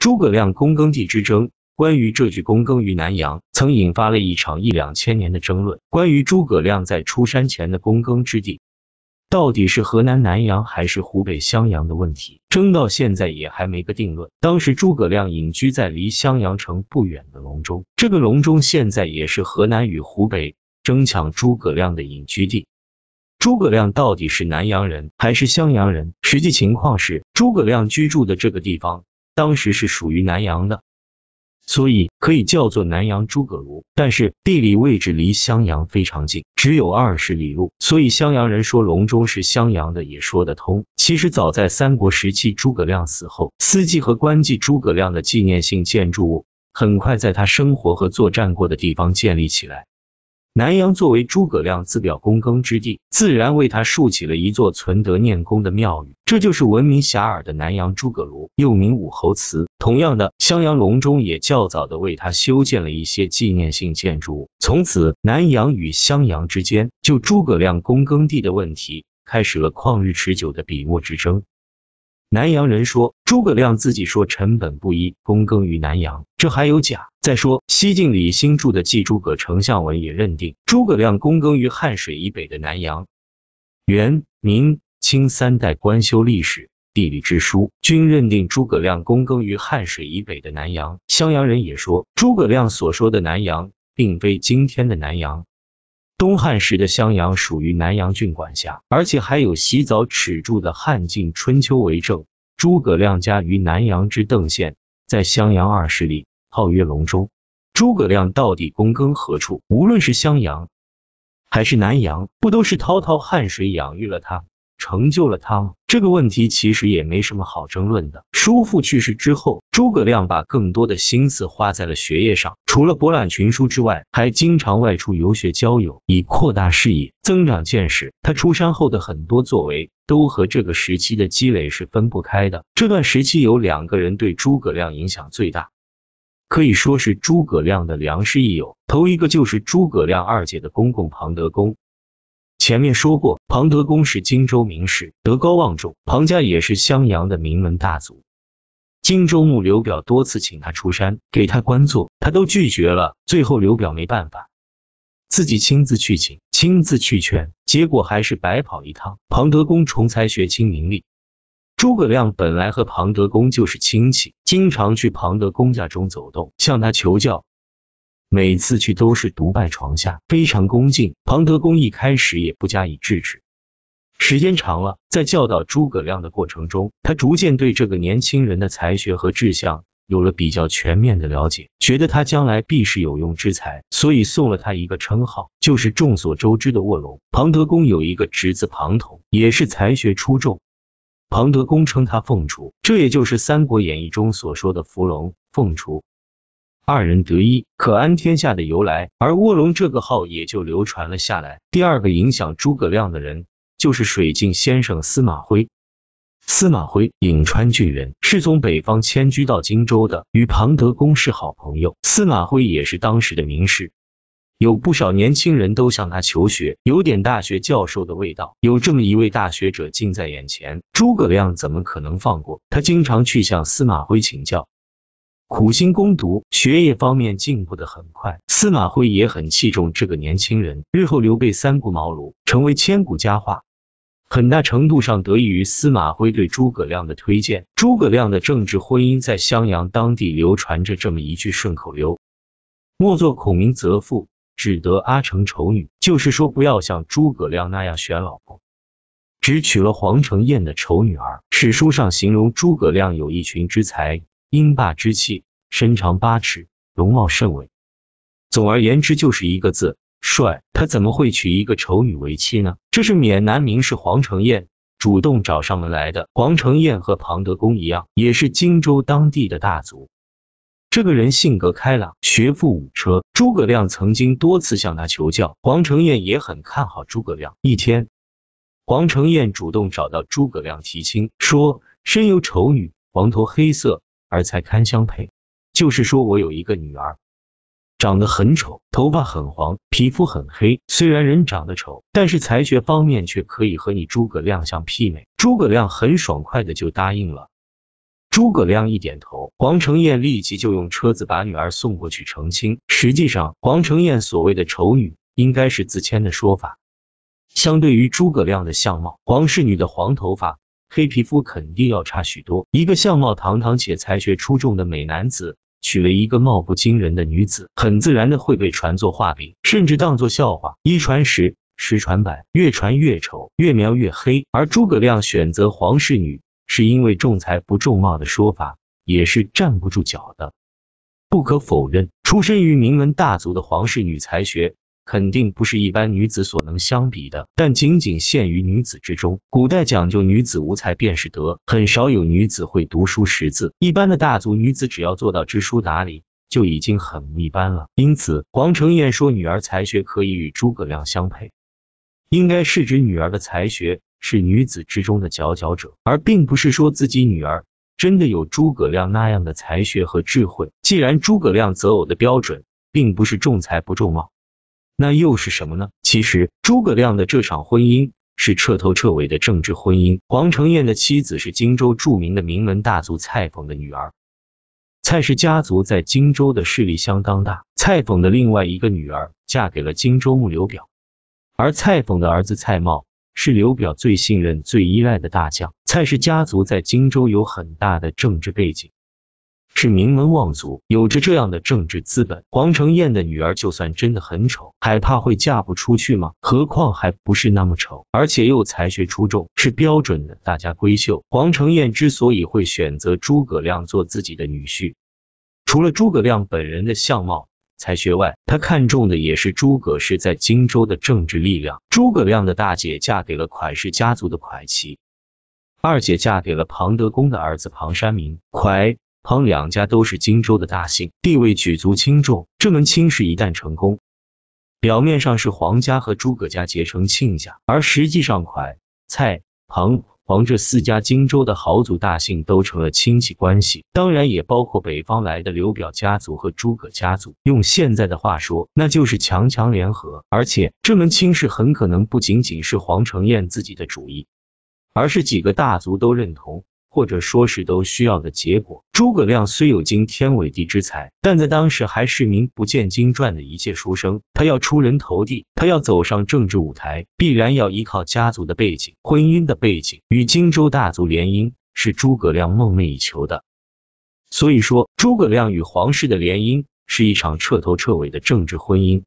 诸葛亮躬耕地之争，关于这句躬耕于南阳，曾引发了一场一两千年的争论。关于诸葛亮在出山前的躬耕之地，到底是河南南阳还是湖北襄阳的问题，争到现在也还没个定论。当时诸葛亮隐居在离襄阳城不远的隆中，这个隆中现在也是河南与湖北争抢诸葛亮的隐居地。诸葛亮到底是南阳人还是襄阳人？实际情况是，诸葛亮居住的这个地方。当时是属于南阳的，所以可以叫做南阳诸葛庐。但是地理位置离襄阳非常近，只有二十里路，所以襄阳人说隆中是襄阳的也说得通。其实早在三国时期，诸葛亮死后，司祭和官祭诸葛亮的纪念性建筑物很快在他生活和作战过的地方建立起来。南阳作为诸葛亮自表躬耕之地，自然为他竖起了一座存德念功的庙宇，这就是闻名遐迩的南阳诸葛庐，又名武侯祠。同样的，襄阳隆中也较早的为他修建了一些纪念性建筑。从此，南阳与襄阳之间就诸葛亮躬耕地的问题开始了旷日持久的笔墨之争。南阳人说，诸葛亮自己说成本不一，躬耕于南阳，这还有假。再说，西晋李兴著的《记诸葛丞相文》也认定诸葛亮躬耕于汉水以北的南阳。元、明、清三代官修历史地理之书，均认定诸葛亮躬耕于汉水以北的南阳。襄阳人也说，诸葛亮所说的南阳，并非今天的南阳。东汉时的襄阳属于南阳郡管辖，而且还有洗澡尺柱的汉晋春秋为证。诸葛亮家于南阳之邓县，在襄阳二十里，号曰隆中。诸葛亮到底躬耕何处？无论是襄阳还是南阳，不都是滔滔汉水养育了他？成就了他吗？这个问题其实也没什么好争论的。叔父去世之后，诸葛亮把更多的心思花在了学业上，除了博览群书之外，还经常外出游学交友，以扩大视野、增长见识。他出山后的很多作为，都和这个时期的积累是分不开的。这段时期有两个人对诸葛亮影响最大，可以说是诸葛亮的良师益友。头一个就是诸葛亮二姐的公公庞德公。前面说过，庞德公是荆州名士，德高望重。庞家也是襄阳的名门大族。荆州牧刘表多次请他出山，给他官做，他都拒绝了。最后刘表没办法，自己亲自去请，亲自去劝，结果还是白跑一趟。庞德公重才学亲名利。诸葛亮本来和庞德公就是亲戚，经常去庞德公家中走动，向他求教。每次去都是独拜床下，非常恭敬。庞德公一开始也不加以制止，时间长了，在教导诸葛亮的过程中，他逐渐对这个年轻人的才学和志向有了比较全面的了解，觉得他将来必是有用之才，所以送了他一个称号，就是众所周知的卧龙。庞德公有一个侄子庞统，也是才学出众，庞德公称他凤雏，这也就是《三国演义》中所说的伏龙凤雏。二人得一，可安天下的由来，而卧龙这个号也就流传了下来。第二个影响诸葛亮的人，就是水镜先生司马徽。司马徽，颍川郡人，是从北方迁居到荆州的，与庞德公是好朋友。司马徽也是当时的名士，有不少年轻人都向他求学，有点大学教授的味道。有这么一位大学者近在眼前，诸葛亮怎么可能放过？他经常去向司马徽请教。苦心攻读，学业方面进步的很快。司马徽也很器重这个年轻人，日后刘备三顾茅庐，成为千古佳话，很大程度上得益于司马徽对诸葛亮的推荐。诸葛亮的政治婚姻在襄阳当地流传着这么一句顺口溜：莫作孔明择妇，只得阿成丑女。就是说，不要像诸葛亮那样选老婆，只娶了黄承彦的丑女儿。史书上形容诸葛亮有一群之才。英霸之气，身长八尺，容貌甚伟。总而言之，就是一个字帅。他怎么会娶一个丑女为妻呢？这是闽南名士黄承彦主动找上门来的。黄承彦和庞德公一样，也是荆州当地的大族。这个人性格开朗，学富五车。诸葛亮曾经多次向他求教，黄承彦也很看好诸葛亮。一天，黄承彦主动找到诸葛亮提亲，说身有丑女，黄头黑色。而才堪相配，就是说我有一个女儿，长得很丑，头发很黄，皮肤很黑。虽然人长得丑，但是才学方面却可以和你诸葛亮相媲美。诸葛亮很爽快的就答应了。诸葛亮一点头，黄承彦立即就用车子把女儿送过去成亲。实际上，黄承彦所谓的丑女，应该是自谦的说法。相对于诸葛亮的相貌，黄氏女的黄头发、黑皮肤肯定要差许多。一个相貌堂堂且才学出众的美男子，娶了一个貌不惊人的女子，很自然的会被传作画饼，甚至当作笑话。一传十，十传百，越传越丑，越描越黑。而诸葛亮选择黄氏女。是因为重才不重貌的说法也是站不住脚的。不可否认，出身于名门大族的皇室女才学肯定不是一般女子所能相比的，但仅仅限于女子之中。古代讲究女子无才便是德，很少有女子会读书识字。一般的大族女子只要做到知书达理，就已经很一般了。因此，黄承彦说女儿才学可以与诸葛亮相配，应该是指女儿的才学。是女子之中的佼佼者，而并不是说自己女儿真的有诸葛亮那样的才学和智慧。既然诸葛亮择偶的标准并不是重才不重貌，那又是什么呢？其实诸葛亮的这场婚姻是彻头彻尾的政治婚姻。黄承彦的妻子是荆州著名的名门大族蔡讽的女儿，蔡氏家族在荆州的势力相当大。蔡讽的另外一个女儿嫁给了荆州牧刘表，而蔡讽的儿子蔡瑁。是刘表最信任、最依赖的大将。蔡氏家族在荆州有很大的政治背景，是名门望族，有着这样的政治资本。黄承彦的女儿就算真的很丑，还怕会嫁不出去吗？何况还不是那么丑，而且又才学出众，是标准的大家闺秀。黄承彦之所以会选择诸葛亮做自己的女婿，除了诸葛亮本人的相貌。才学外，他看中的也是诸葛氏在荆州的政治力量。诸葛亮的大姐嫁给了蒯氏家族的蒯祺，二姐嫁给了庞德公的儿子庞山民。蒯庞两家都是荆州的大姓，地位举足轻重。这门亲事一旦成功，表面上是黄家和诸葛家结成亲家，而实际上蒯、蔡、庞。黄这四家荆州的豪族大姓都成了亲戚关系，当然也包括北方来的刘表家族和诸葛家族。用现在的话说，那就是强强联合。而且这门亲事很可能不仅仅是黄承彦自己的主意，而是几个大族都认同。或者说是都需要的结果。诸葛亮虽有惊天伟地之才，但在当时还是名不见经传的一介书生。他要出人头地，他要走上政治舞台，必然要依靠家族的背景、婚姻的背景。与荆州大族联姻，是诸葛亮梦寐以求的。所以说，诸葛亮与皇室的联姻是一场彻头彻尾的政治婚姻。